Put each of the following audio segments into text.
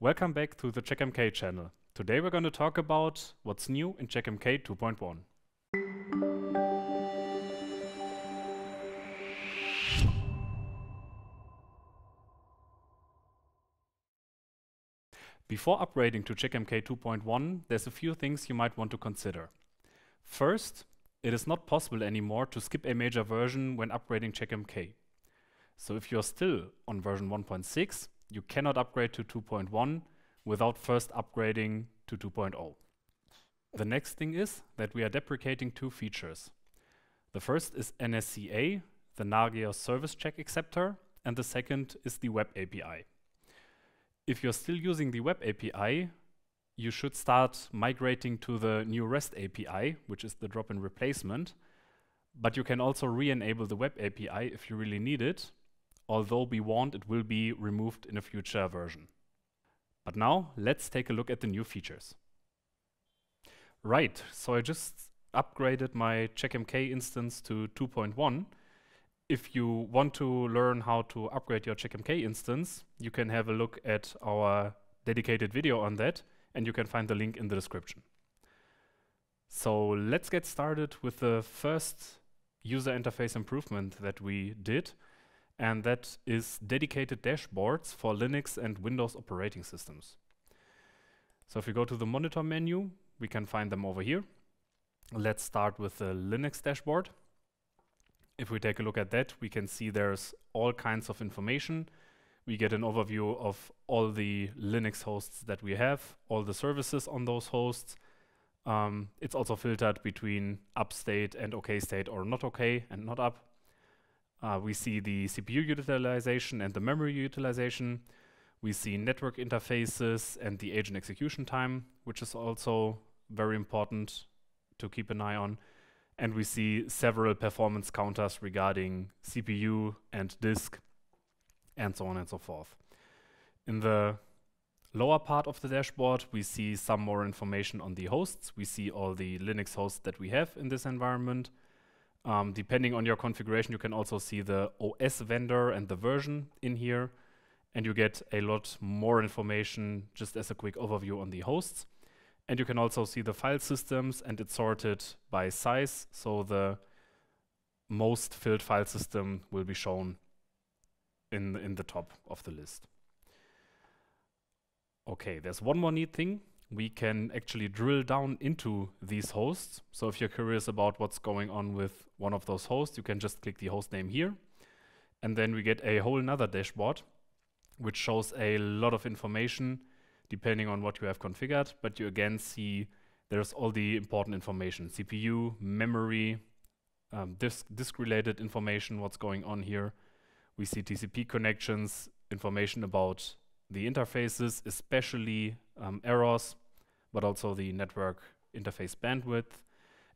Welcome back to the CheckMK channel. Today we're going to talk about what's new in CheckMK 2.1. Before upgrading to CheckMK 2.1, there's a few things you might want to consider. First, it is not possible anymore to skip a major version when upgrading CheckMK. So if you're still on version 1.6, you cannot upgrade to 2.1 without first upgrading to 2.0. The next thing is that we are deprecating two features. The first is NSCA, the Nagios Service Check Acceptor, and the second is the Web API. If you're still using the Web API, you should start migrating to the new REST API, which is the drop-in replacement. But you can also re-enable the Web API if you really need it, although we warned it will be removed in a future version. But now let's take a look at the new features. Right, so I just upgraded my CheckMK instance to 2.1. If you want to learn how to upgrade your CheckMK instance, you can have a look at our dedicated video on that, and you can find the link in the description. So let's get started with the first user interface improvement that we did, and that is dedicated dashboards for Linux and Windows operating systems. So if we go to the monitor menu, we can find them over here. Let's start with the Linux dashboard. If we take a look at that, we can see there's all kinds of information. We get an overview of all the Linux hosts that we have, all the services on those hosts. Um, it's also filtered between up state and OK state or not OK and not up. Uh, we see the CPU utilization and the memory utilization. We see network interfaces and the agent execution time, which is also very important to keep an eye on. And we see several performance counters regarding CPU and disk and so on and so forth. In the lower part of the dashboard, we see some more information on the hosts. We see all the Linux hosts that we have in this environment. Um, depending on your configuration, you can also see the OS vendor and the version in here, and you get a lot more information just as a quick overview on the hosts. And you can also see the file systems, and it's sorted by size, so the most filled file system will be shown in, in the top of the list. Okay, there's one more neat thing we can actually drill down into these hosts. So if you're curious about what's going on with one of those hosts, you can just click the host name here. And then we get a whole nother dashboard, which shows a lot of information depending on what you have configured. But you again see there's all the important information, CPU, memory, um, disk, disk related information, what's going on here. We see TCP connections, information about the interfaces, especially um, errors, but also the network interface bandwidth.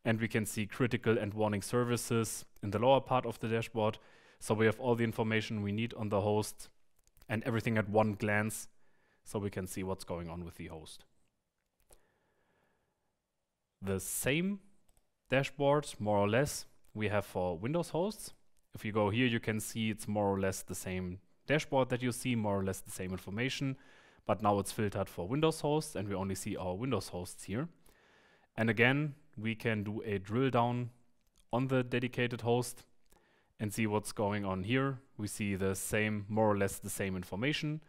And we can see critical and warning services in the lower part of the dashboard. So we have all the information we need on the host and everything at one glance so we can see what's going on with the host. The same dashboard, more or less, we have for Windows hosts. If you go here, you can see it's more or less the same dashboard that you see, more or less the same information, but now it's filtered for Windows hosts and we only see our Windows hosts here. And again, we can do a drill down on the dedicated host and see what's going on here. We see the same, more or less the same information,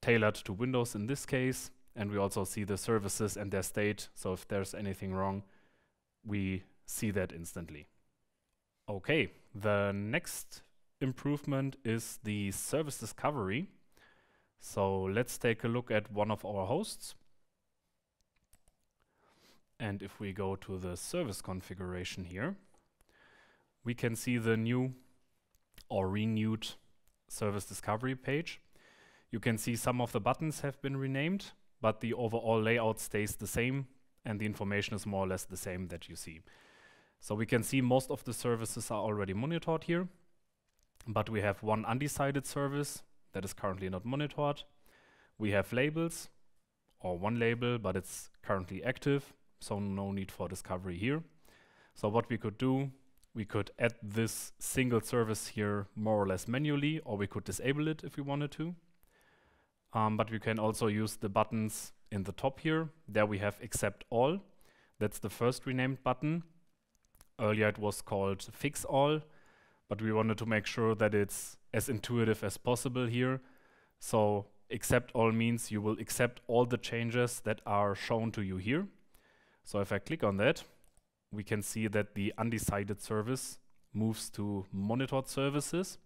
tailored to Windows in this case, and we also see the services and their state, so if there's anything wrong, we see that instantly. Okay, the next improvement is the service discovery. So let's take a look at one of our hosts. And if we go to the service configuration here, we can see the new or renewed service discovery page. You can see some of the buttons have been renamed, but the overall layout stays the same and the information is more or less the same that you see. So we can see most of the services are already monitored here but we have one undecided service that is currently not monitored. We have labels, or one label, but it's currently active, so no need for discovery here. So what we could do, we could add this single service here more or less manually, or we could disable it if we wanted to. um, but we can also use the buttons in the top here. There we have accept all. That's the first renamed button. Earlier it was called fix all, but we wanted to make sure that it's as intuitive as possible here. So accept all means you will accept all the changes that are shown to you here. So if I click on that, we can see that the undecided service moves to monitored services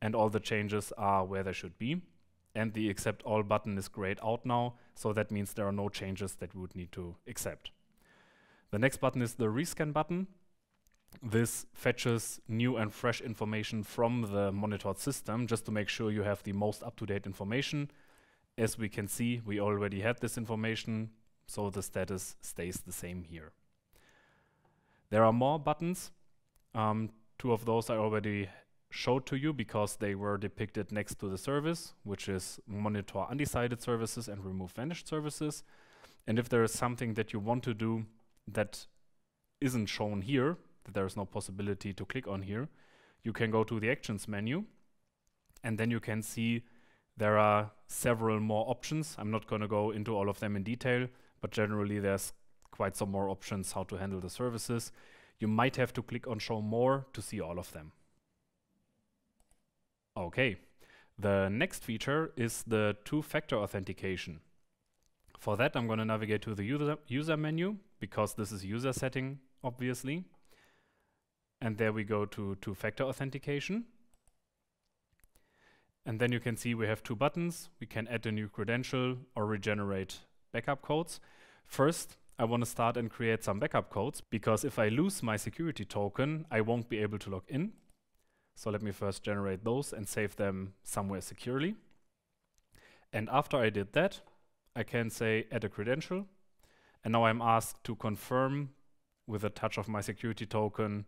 and all the changes are where they should be. And the accept all button is grayed out now, so that means there are no changes that we would need to accept. The next button is the rescan button. This fetches new and fresh information from the monitored system just to make sure you have the most up-to-date information. As we can see, we already had this information, so the status stays the same here. There are more buttons. Um, two of those I already showed to you because they were depicted next to the service, which is monitor undecided services and remove vanished services. And if there is something that you want to do that isn't shown here, that there is no possibility to click on here, you can go to the actions menu and then you can see there are several more options. I'm not going to go into all of them in detail, but generally there's quite some more options how to handle the services. You might have to click on show more to see all of them. Okay, the next feature is the two-factor authentication. For that, I'm going to navigate to the user, user menu, because this is user setting, obviously. And there we go to two-factor authentication. And then you can see we have two buttons. We can add a new credential or regenerate backup codes. First, I want to start and create some backup codes, because if I lose my security token, I won't be able to log in. So let me first generate those and save them somewhere securely. And after I did that, I can say add a credential. And now I'm asked to confirm with a touch of my security token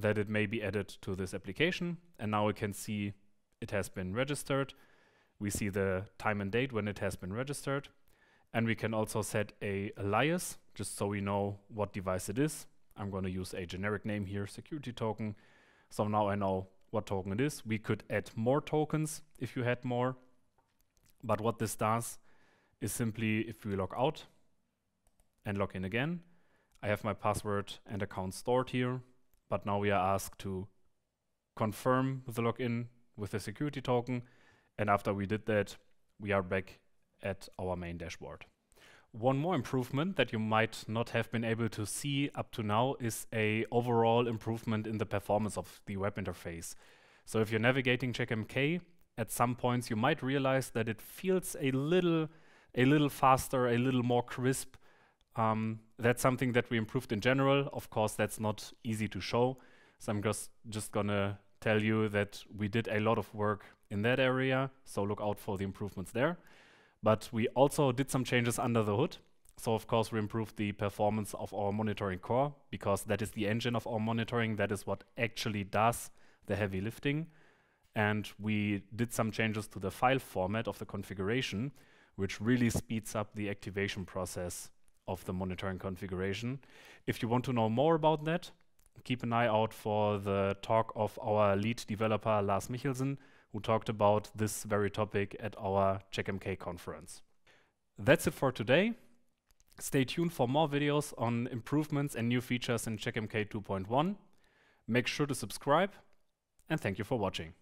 that it may be added to this application. And now we can see it has been registered. We see the time and date when it has been registered. And we can also set a alias, just so we know what device it is. I'm going to use a generic name here, security token. So now I know what token it is. We could add more tokens if you had more. But what this does is simply if we log out and log in again, I have my password and account stored here. But now we are asked to confirm the login with the security token. And after we did that, we are back at our main dashboard. One more improvement that you might not have been able to see up to now is a overall improvement in the performance of the web interface. So if you're navigating CheckMK, at some points you might realize that it feels a little, a little faster, a little more crisp. Um, that's something that we improved in general. Of course, that's not easy to show. So I'm just, just gonna tell you that we did a lot of work in that area. So look out for the improvements there. But we also did some changes under the hood. So of course we improved the performance of our monitoring core because that is the engine of our monitoring. That is what actually does the heavy lifting. And we did some changes to the file format of the configuration, which really speeds up the activation process of the monitoring configuration. If you want to know more about that, keep an eye out for the talk of our lead developer, Lars Michelsen, who talked about this very topic at our CheckMK conference. That's it for today. Stay tuned for more videos on improvements and new features in CheckMK 2.1. Make sure to subscribe, and thank you for watching.